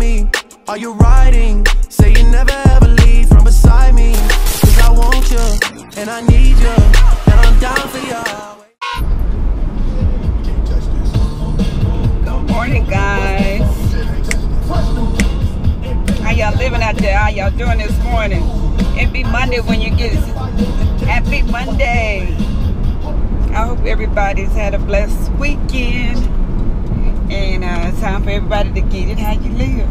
me? Are you riding? Say you never ever leave from beside me. Cause I want you, and I need you, and I'm down for you. Good morning, guys. How y'all living out there? How y'all doing this morning? It be Monday when you get it. Happy Monday. I hope everybody's had a blessed weekend. And uh, it's time for everybody to get it how you live.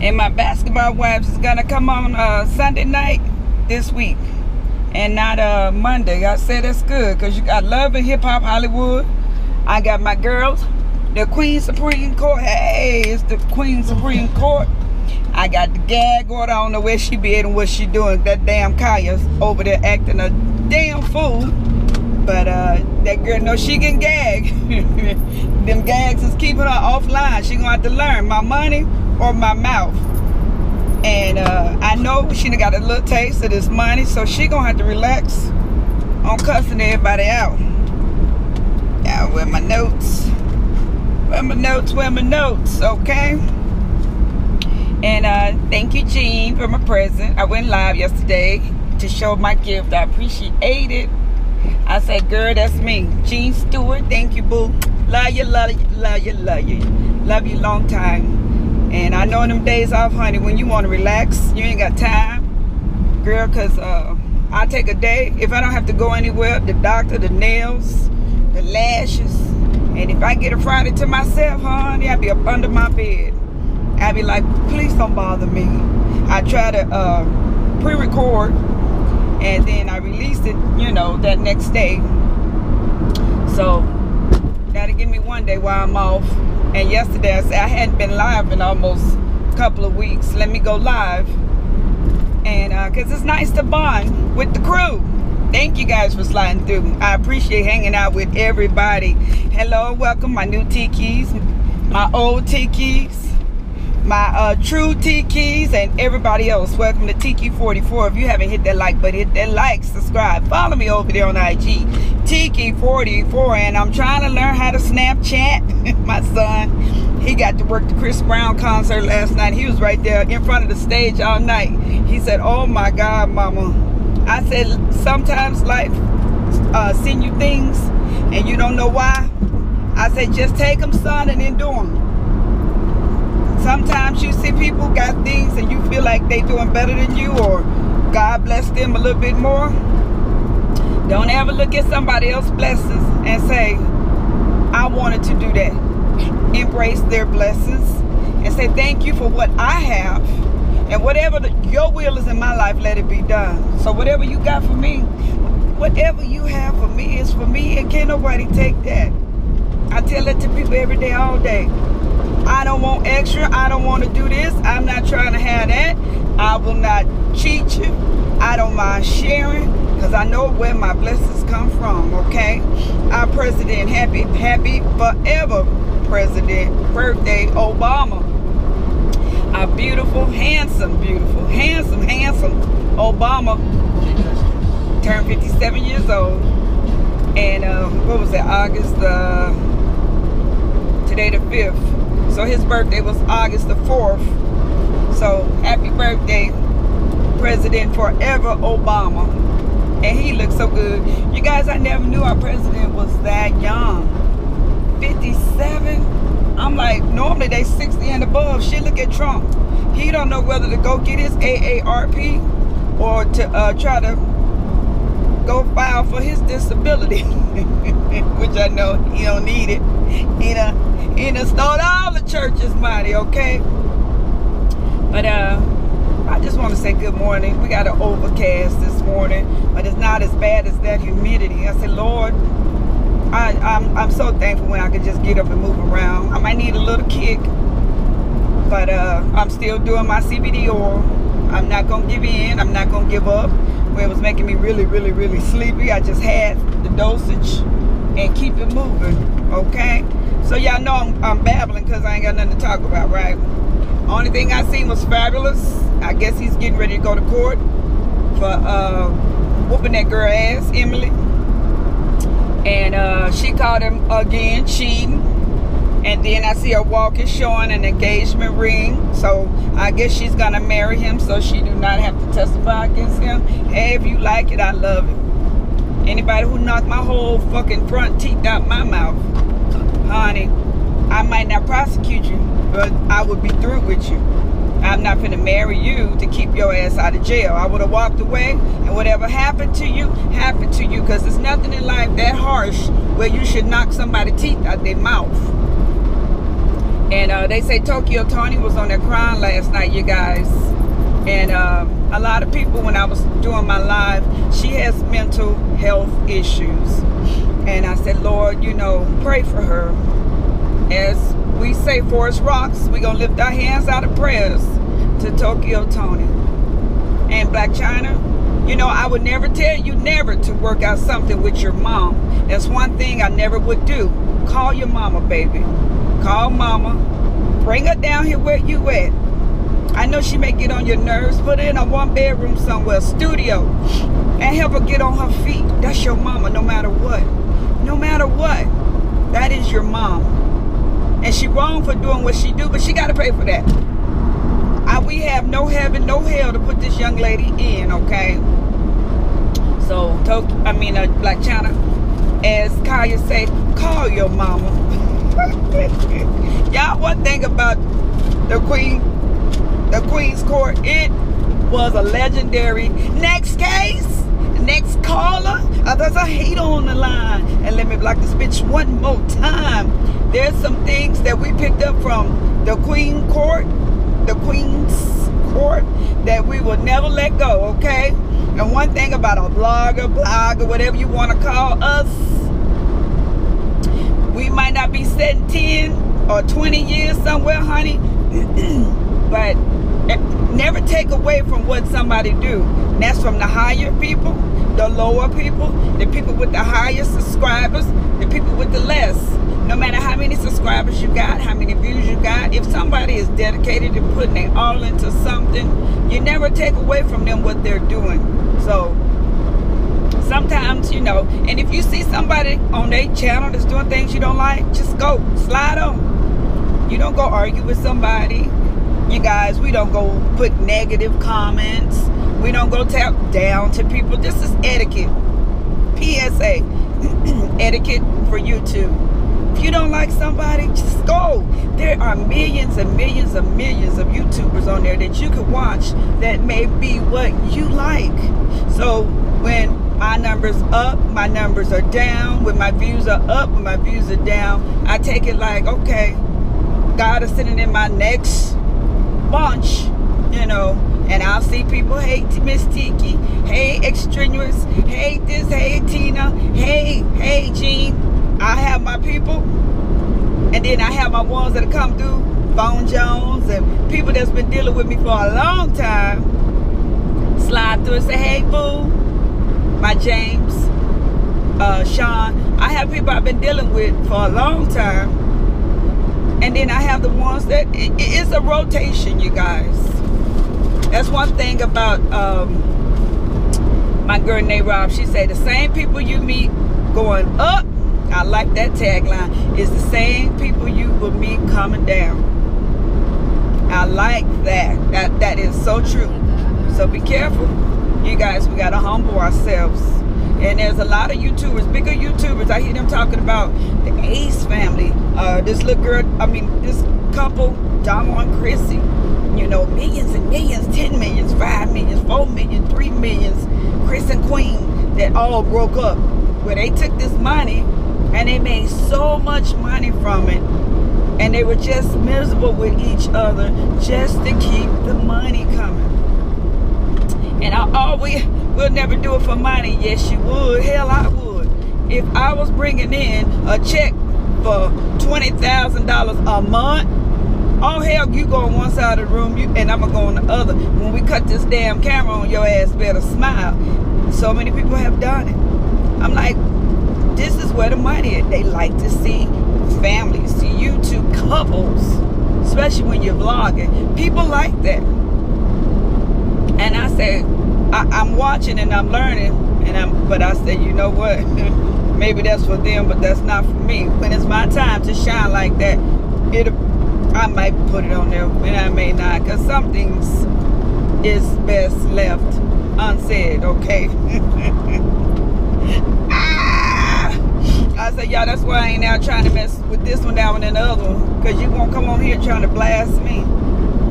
And my basketball wives is gonna come on uh, Sunday night this week and not uh, Monday. I said that's good because you got Love and Hip Hop Hollywood. I got my girls, the Queen Supreme Court. Hey, it's the Queen Supreme Court. I got the gag order. I don't know where she be at and what she doing. That damn Kaya's over there acting a damn fool. But uh, that girl knows she can gag. Them gags is keeping her offline. She gonna have to learn my money or my mouth. And uh, I know she done got a little taste of this money, so she gonna have to relax on cussing everybody out. Yeah, where my notes? Where my notes? Where my notes? Okay. And uh, thank you, Jean, for my present. I went live yesterday to show my gift. I appreciate it. I said, girl, that's me. Jean Stewart, thank you, boo. Love you, love you, love you, love you. Love you long time. And I know them days off, honey, when you want to relax, you ain't got time. Girl, because uh, I take a day. If I don't have to go anywhere, the doctor, the nails, the lashes. And if I get a Friday to myself, honey, I'll be up under my bed. I'll be like, please don't bother me. I try to uh, pre-record and then I released it, you know, that next day. So that'll give me one day while I'm off. And yesterday I said I hadn't been live in almost a couple of weeks. Let me go live. And uh, cause it's nice to bond with the crew. Thank you guys for sliding through. I appreciate hanging out with everybody. Hello, welcome my new tikis, my old tikis my uh, true Tikis and everybody else. Welcome to Tikki 44. If you haven't hit that like button, hit that like, subscribe, follow me over there on IG, Tikki 44. And I'm trying to learn how to Snapchat. my son, he got to work the Chris Brown concert last night. He was right there in front of the stage all night. He said, "Oh my God, Mama." I said, "Sometimes life uh, send you things, and you don't know why." I said, "Just take them, son, and then do them." Sometimes you see people got things and you feel like they doing better than you or God bless them a little bit more. Don't ever look at somebody else's blessings and say, I wanted to do that. Embrace their blessings and say thank you for what I have. And whatever the, your will is in my life, let it be done. So whatever you got for me, whatever you have for me is for me and can't nobody take that. I tell it to people every day, all day. I don't want extra. I don't want to do this. I'm not trying to have that. I will not cheat you. I don't mind sharing because I know where my blessings come from, okay? Our president, happy, happy forever president, birthday, Obama. Our beautiful, handsome, beautiful, handsome, handsome Obama turned 57 years old. And uh, what was it, August, uh, today the 5th. So his birthday was August the 4th. So happy birthday, President Forever Obama. And he looks so good. You guys, I never knew our president was that young. 57? I'm like, normally they 60 and above. Shit, look at Trump. He don't know whether to go get his AARP or to uh, try to go file for his disability. Which I know he don't need it. He done he done stole all the churches money, okay? But uh, I just want to say good morning. We got an overcast this morning, but it's not as bad as that humidity. I said, Lord, I, I'm, I'm so thankful when I can just get up and move around. I might need a little kick, but uh, I'm still doing my CBD oil. I'm not going to give in. I'm not going to give up. When it was making me really, really, really sleepy, I just had the dosage and keep it moving, okay? So y'all know I'm, I'm babbling because I ain't got nothing to talk about, right? Only thing I seen was Fabolous. I guess he's getting ready to go to court for uh, whooping that girl ass, Emily. And uh, she caught him again cheating. And then I see her walking, showing an engagement ring. So I guess she's gonna marry him, so she do not have to testify against him. Hey, if you like it, I love it. Anybody who knocked my whole fucking front teeth out my mouth, honey, I might not prosecute you, but I would be through with you. I'm not going to marry you to keep your ass out of jail. I would have walked away, and whatever happened to you, happened to you. Because there's nothing in life that harsh where you should knock somebody's teeth out their mouth. And uh, they say Tokyo Tony was on there crying last night, you guys. And uh, a lot of people, when I was doing my live, she has mental health issues. And I said, Lord, you know, pray for her. As we say Forest Rocks, we're going to lift our hands out of prayers to Tokyo Toni. And Blac Chyna. you know, I would never tell you never to work out something with your mom. That's one thing I never would do. Call your mama, baby. Call mama. Bring her down here where you at. I know she may get on your nerves. Put her in a one bedroom somewhere, studio, and help her get on her feet. That's your mama, no matter what. No matter what. That is your mom. And she wrong for doing what she do, but she got to pay for that. I, we have no heaven, no hell to put this young lady in, okay? So, I mean, uh, Blac Chyna, as Kaya say, call your mama. Y'all, one thing about the Queen, the Queen's Court, it was a legendary next case next caller. There's a hater on the line. And let me block this bitch one more time. There's some things that we picked up from the Queen Court, the Queen's Court, that we will never let go, okay? And one thing about a blogger, blogger, whatever you want to call us, we might not be setting 10 or 20 years somewhere, honey, but never take away from what somebody do. And that's from the higher people, the lower people, the people with the highest subscribers, the people with the less. No matter how many subscribers you got, how many views you got, if somebody is dedicated to putting their all into something, you never take away from them what they're doing. So sometimes, you know, and if you see somebody on their channel that's doing things you don't like, just go, slide on. You don't go argue with somebody you guys, we don't go put negative comments. We don't go tap down to people. This is etiquette. PSA. etiquette for YouTube. If you don't like somebody, just go. There are millions and millions and millions of YouTubers on there that you can watch that may be what you like. So when my numbers up, my numbers are down. When my views are up, when my views are down, I take it like, okay, God is sitting in my next bunch, you know, and I'll see people hate Miss Tikki, hey extraneous, hey this, hey Tina, hey, hey Jean. I have my people, and then I have my ones that come through, Phone Jones, and people that's been dealing with me for a long time. Slide through and say, hey boo, my James, uh, Sean. I have people I've been dealing with for a long time and then I have the ones that it, it's a rotation, you guys. That's one thing about um, my girl named Rob. She said the same people you meet going up. I like that tagline. Is the same people you will meet coming down. I like that. That that is so true. So be careful, you guys. We gotta humble ourselves. And there's a lot of YouTubers, bigger YouTubers. I hear them talking about the Ace family. Uh, this little girl, I mean, this couple, Damo and Chrissy. You know, millions and millions, 10 millions, 5 millions, 4 million, 3 millions. Chris and Queen that all broke up. Where they took this money and they made so much money from it. And they were just miserable with each other just to keep the money coming. And I always will never do it for money. Yes, you would. Hell, I would. If I was bringing in a check for $20,000 a month, oh hell, you go on one side of the room you, and I'm to go on the other. When we cut this damn camera on, your ass better smile. So many people have done it. I'm like, this is where the money is. They like to see families, see YouTube couples, especially when you're vlogging. People like that. And I said, I, am watching and I'm learning, and I'm, but I said, you know what? maybe that's for them, but that's not for me. When it's my time to shine like that, it I might put it on there, and I may not, because some things is best left unsaid. Okay. ah! I said, y'all, that's why I ain't out trying to mess with this one, that one, and the other one, because you won't come on here trying to blast me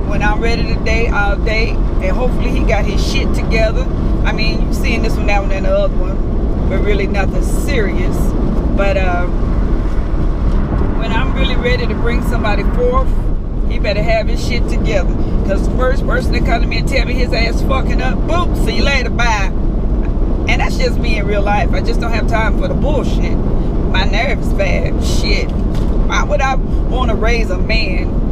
when I'm ready today, all day, and hopefully he got his shit together. I mean, you seeing this one, that one, and the other one, but really nothing serious. But uh, when I'm really ready to bring somebody forth, he better have his shit together. Because the first person that come to me and tell me his ass fucking up, boom, see you later, bye. And that's just me in real life. I just don't have time for the bullshit. My nerves bad. Shit. Why would I want to raise a man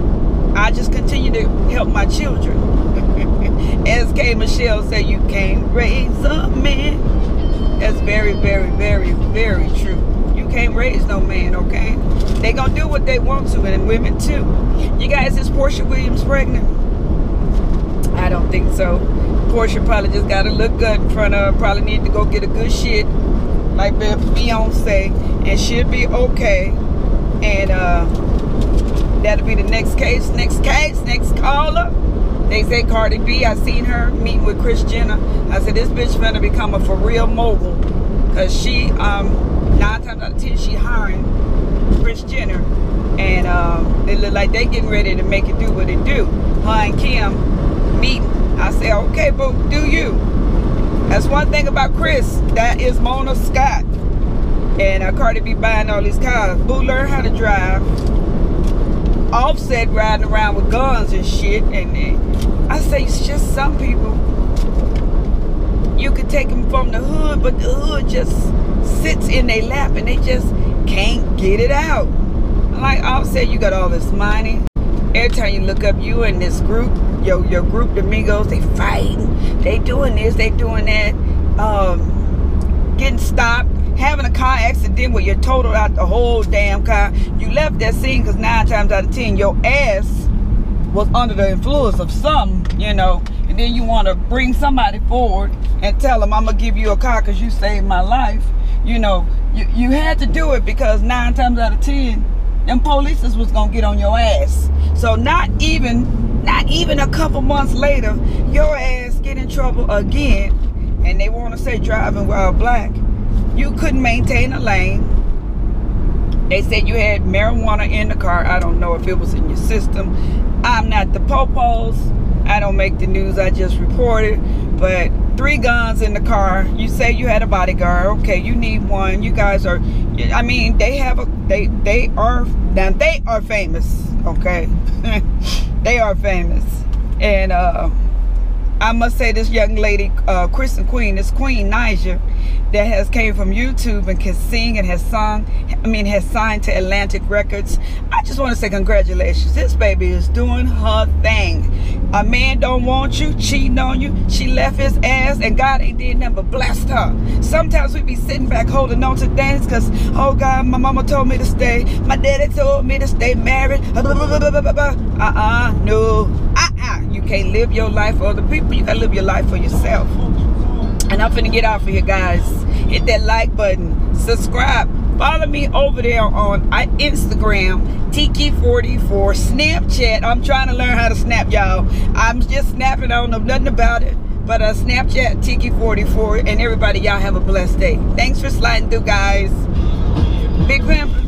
I just continue to help my children. As K. Michelle said, you can't raise a man. That's very, very, very, very true. You can't raise no man, okay? They gonna do what they want to, and women too. You guys, is Porsha Williams pregnant? I don't think so. Porsha probably just gotta look good in front of her. Probably need to go get a good shit, like Beyonce, and she'll be okay. And uh, That'll be the next case, next case, next caller. They say Cardi B, I seen her meeting with Kris Jenner. I said, this bitch finna become a for real mogul. Cause she, um, nine times out of ten, she hiring Kris Jenner. And um, it look like they getting ready to make it do what it do. Her and Kim meeting. I say, okay, boo, do you. That's one thing about Kris. That is Mona Scott. And uh, Cardi B buying all these cars. Boo, learn how to drive Offset riding around with guns and shit. And, I say it's just some people. You could take them from the hood, but the hood just sits in their lap and they just can't get it out. Like Offset, you got all this money. Every time you look up, you and this group, your your group, the Migos, they fighting. They doing this, they doing that. Um, getting stopped having a car accident where you totaled out the whole damn car. You left that scene because nine times out of ten, your ass was under the influence of some, you know, and then you want to bring somebody forward and tell them, I'm going to give you a car because you saved my life. You know, you, you had to do it because nine times out of ten, them police was going to get on your ass. So not even, not even a couple months later, your ass get in trouble again and they want to say driving while black you couldn't maintain a lane. They said you had marijuana in the car. I don't know if it was in your system. I'm not the popos. I don't make the news. I just reported. But three guns in the car. You say you had a bodyguard. Okay, you need one. You guys are. I mean, they have a. They they are now. They are famous. Okay, they are famous. And uh, I must say, this young lady, uh, Kristen Queen, this Queen Naija, that has came from YouTube and can sing and has sung, I mean, has signed to Atlantic Records. I just want to say congratulations. This baby is doing her thing. A man don't want you, cheating on you. She left his ass and God ain't did nothing but blessed her. Sometimes we be sitting back holding on to things because, oh God, my mama told me to stay. My daddy told me to stay married. Uh-uh, no. Uh-uh. Can't live your life for other people. You gotta live your life for yourself. And I'm finna get off of here, guys. Hit that like button. Subscribe. Follow me over there on Instagram, Tikki44, Snapchat. I'm trying to learn how to snap, y'all. I'm just snapping. I don't know nothing about it. But uh, Snapchat, Tikki44. And everybody, y'all have a blessed day. Thanks for sliding through, guys. Big Grandpa.